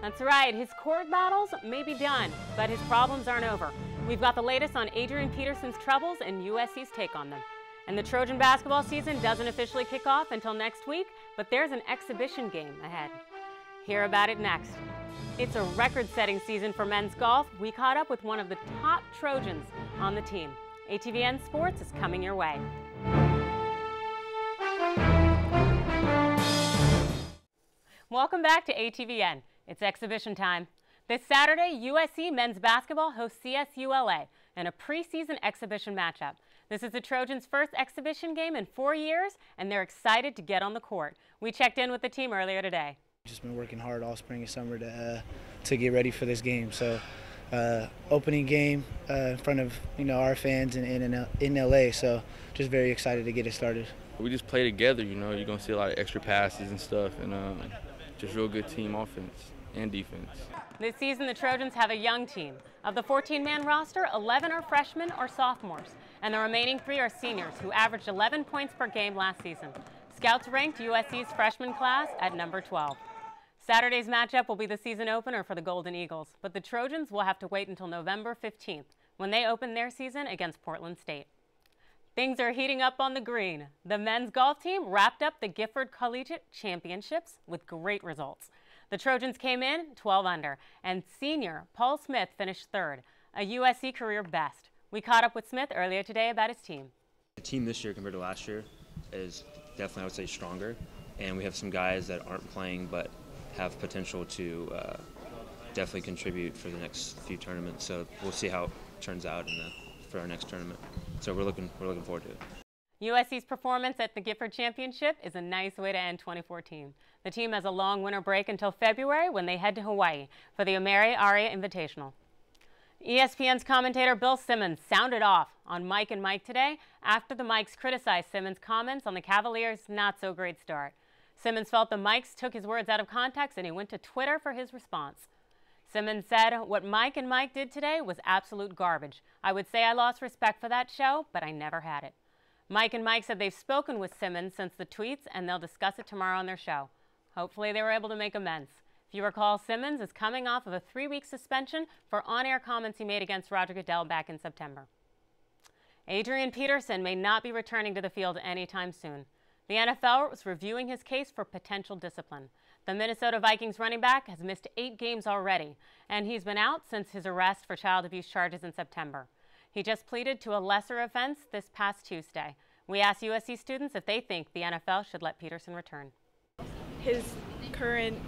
That's right, his court battles may be done, but his problems aren't over. We've got the latest on Adrian Peterson's troubles and USC's take on them. And the Trojan basketball season doesn't officially kick off until next week, but there's an exhibition game ahead. Hear about it next. It's a record-setting season for men's golf. We caught up with one of the top Trojans on the team. ATVN Sports is coming your way. Welcome back to ATVN. It's exhibition time. This Saturday, USC men's basketball hosts CSULA in a preseason exhibition matchup. This is the Trojans' first exhibition game in four years, and they're excited to get on the court. We checked in with the team earlier today. Just been working hard all spring and summer to uh, to get ready for this game. So, uh, opening game uh, in front of you know our fans in in, in LA. So, just very excited to get it started. We just play together. You know, you're gonna see a lot of extra passes and stuff, and um, just real good team offense and defense. This season, the Trojans have a young team. Of the 14-man roster, 11 are freshmen or sophomores, and the remaining three are seniors who averaged 11 points per game last season. Scouts ranked USC's freshman class at number 12. Saturday's matchup will be the season opener for the Golden Eagles, but the Trojans will have to wait until November 15th when they open their season against Portland State. Things are heating up on the green. The men's golf team wrapped up the Gifford Collegiate Championships with great results. The Trojans came in 12 under, and senior Paul Smith finished third, a USC career best. We caught up with Smith earlier today about his team. The team this year compared to last year is definitely, I would say, stronger, and we have some guys that aren't playing but have potential to uh, definitely contribute for the next few tournaments. So we'll see how it turns out the, for our next tournament. So we're looking we're looking forward to it. USC's performance at the Gifford Championship is a nice way to end 2014. The team has a long winter break until February when they head to Hawaii for the Amer Ari Invitational. ESPN's commentator Bill Simmons sounded off on Mike and Mike today after the Mikes criticized Simmons' comments on the Cavaliers' not-so-great start. Simmons felt the Mikes took his words out of context and he went to Twitter for his response. Simmons said, What Mike and Mike did today was absolute garbage. I would say I lost respect for that show, but I never had it. Mike and Mike said they've spoken with Simmons since the tweets and they'll discuss it tomorrow on their show. Hopefully they were able to make amends. If you recall, Simmons is coming off of a three-week suspension for on-air comments he made against Roger Goodell back in September. Adrian Peterson may not be returning to the field anytime soon. The NFL was reviewing his case for potential discipline. The Minnesota Vikings running back has missed eight games already, and he's been out since his arrest for child abuse charges in September. He just pleaded to a lesser offense this past Tuesday. We asked USC students if they think the NFL should let Peterson return. His current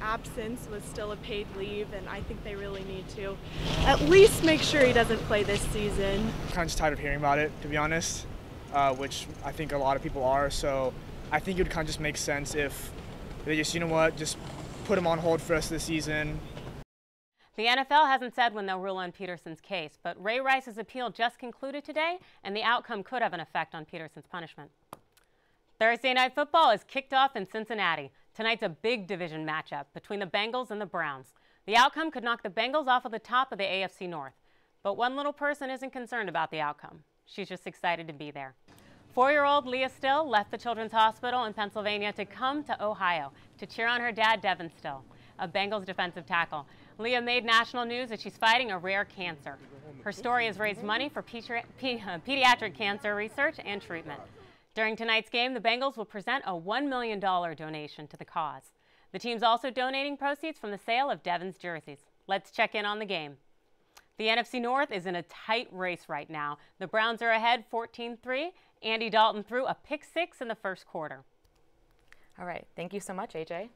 absence was still a paid leave, and I think they really need to at least make sure he doesn't play this season. I'm kind of just tired of hearing about it, to be honest uh, which I think a lot of people are. So I think it would kind of just make sense if they just, you know what, just put him on hold for the rest of the season. The NFL hasn't said when they'll rule on Peterson's case, but Ray Rice's appeal just concluded today, and the outcome could have an effect on Peterson's punishment. Thursday night football is kicked off in Cincinnati. Tonight's a big division matchup between the Bengals and the Browns. The outcome could knock the Bengals off of the top of the AFC North. But one little person isn't concerned about the outcome. She's just excited to be there. Four-year-old Leah Still left the Children's Hospital in Pennsylvania to come to Ohio to cheer on her dad, Devin Still, a Bengals defensive tackle. Leah made national news that she's fighting a rare cancer. Her story has raised money for uh, pediatric cancer research and treatment. During tonight's game, the Bengals will present a $1 million donation to the cause. The team's also donating proceeds from the sale of Devin's jerseys. Let's check in on the game. The NFC North is in a tight race right now. The Browns are ahead 14-3. Andy Dalton threw a pick six in the first quarter. All right. Thank you so much, AJ.